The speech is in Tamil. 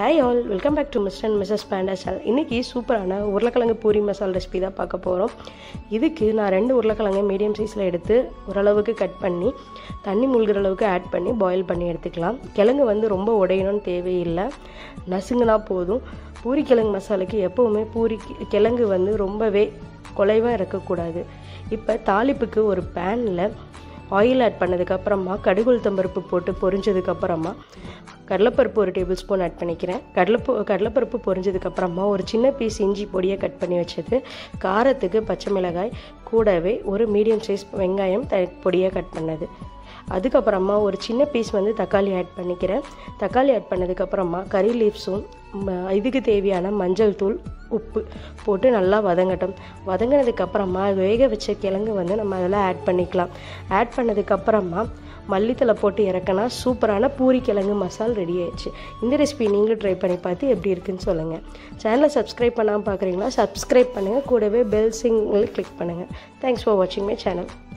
Hi all welcome back to mister and missus Panda channel இன்றைக்கி சூப்பரான உருளைக்கிழங்கு பூரி மசாலா ரெசிபி தான் பார்க்க போகிறோம் இதுக்கு நான் ரெண்டு உருளைக்கிழங்கை மீடியம் சைஸில் எடுத்து ஓரளவுக்கு கட் பண்ணி தண்ணி மூழ்கிற அளவுக்கு ஆட் பண்ணி பாயில் பண்ணி எடுத்துக்கலாம். கிழங்கு வந்து ரொம்ப உடையணும்னு தேவையில்லை. நசுங்குனா போதும். பூரி கிழங்கு மசாலாக்கு எப்போவுமே பூரி கிழங்கு வந்து ரொம்பவே குலைவாக இருக்கக்கூடாது. இப்போ தாளிப்புக்கு ஒரு பேனில் ஆயில் ஆட் பண்ணதுக்கப்புறமா கடுகுளுத்தம் பருப்பு போட்டு பொரிஞ்சதுக்கப்புறமா கடலைப்பருப்பு ஒரு டேபிள் ஸ்பூன் ஆட் பண்ணிக்கிறேன். கடலைப்பு கடலைப்பருப்பு பொரிஞ்சதுக்கப்புறமா ஒரு சின்ன பீஸ் இஞ்சி பொடியை கட் பண்ணி வச்சது. காரத்துக்கு பச்சை மிளகாய் கூடவே ஒரு மீடியம் சைஸ் வெங்காயம் த பொடியாக கட் பண்ணது. அதுக்கப்புறமா ஒரு சின்ன பீஸ் வந்து தக்காளி ஆட் பண்ணிக்கிறேன். தக்காளி ஆட் பண்ணதுக்கப்புறமா கறி லீவ்ஸும் இதுக்கு தேவையான மஞ்சள் தூள் உப்பு போட்டு நல்லா வதங்கட்டும். வதங்கினதுக்கப்புறமா வேக வச்ச கிழங்கு வந்து நம்ம அதில் ஆட் பண்ணிக்கலாம். ஆட் பண்ணதுக்கப்புறமா மல்லித்தலை போட்டு இறக்கினா சூப்பரான பூரி கிழங்கு மசால் ரெடி ஆயிடுச்சு. இந்த ரெசிபி நீங்களும் ட்ரை பண்ணி பார்த்து எப்படி இருக்குன்னு சொல்லுங்கள் சேனலை சப்ஸ்கிரைப் பண்ணாமல் பார்க்குறீங்களா சப்ஸ்கிரைப் பண்ணுங்கள் கூடவே பெல் சிங்கில் கிளிக் பண்ணுங்கள் தேங்க்ஸ் ஃபார் வாட்சிங் மை சேனல்